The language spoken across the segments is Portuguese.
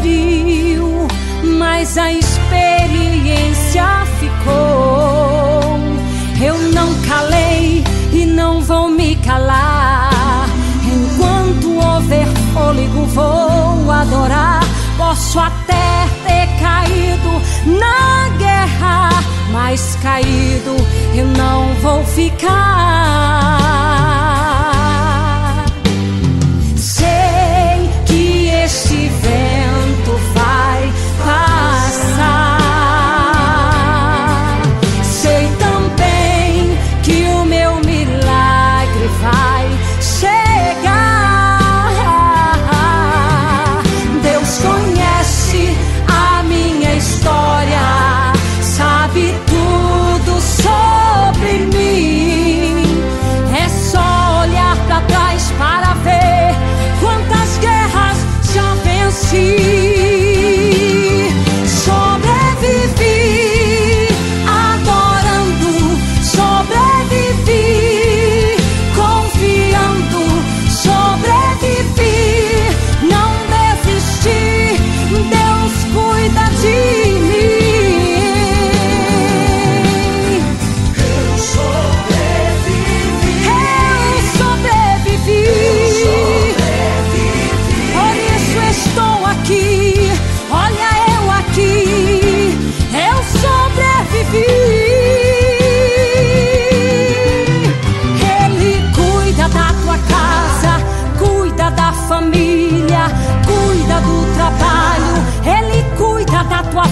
feriu, mas a experiência ficou. Eu não calei e não vou me calar. Enquanto houver fôlego, vou adorar. Posso até ter caído na guerra, mas caído eu não vou ficar.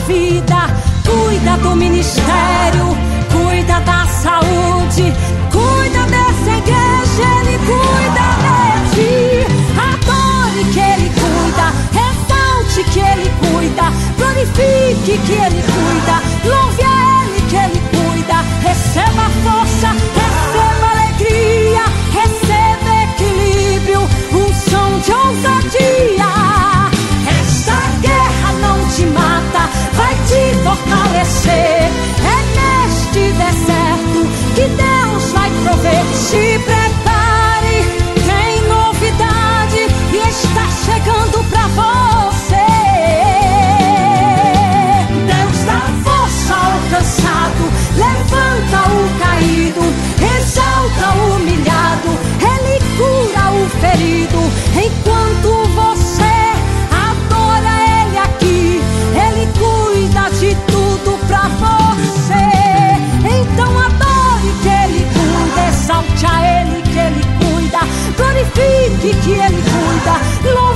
vida, cuida do ministério, cuida da saúde Se prepare, tem novidade e está chegando pra você. Deus dá força ao cansado, levanta o caído, exalta o humilhado, ele cura o ferido, enquanto que ele cuida.